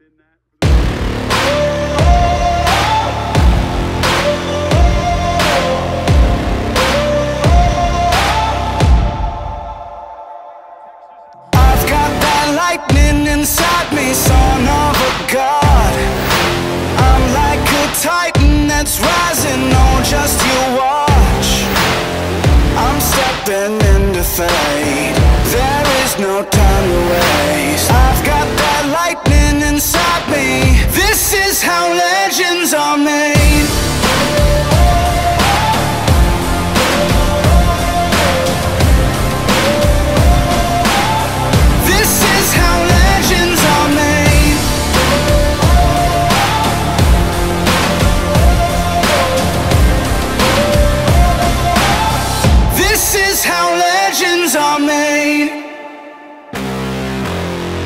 been that. I've got that lightning inside me, son of a god. I'm like a titan that's rising, oh, just you watch. I'm stepping into fate. There is no time legends made. This is how legends are made. This is how legends are made.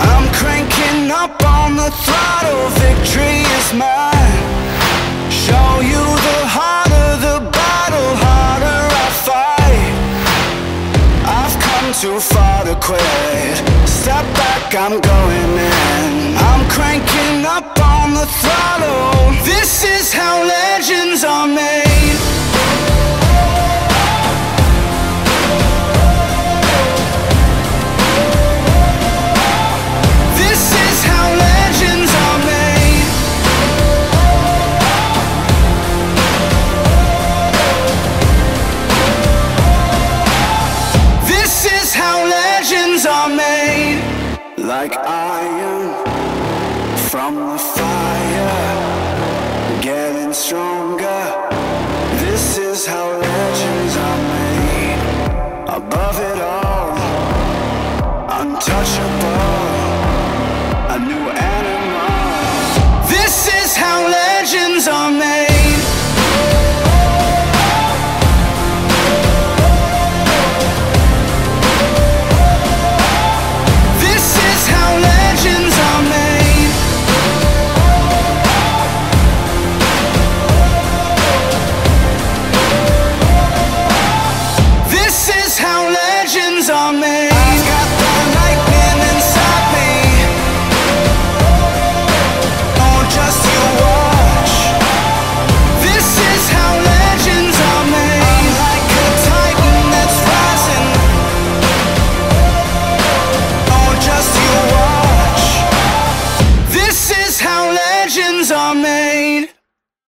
I'm cranking up on the throttle, victory is mine. Too far to quit. Step back, I'm going in. I'm cranking up on the throttle. This Like iron from the fire,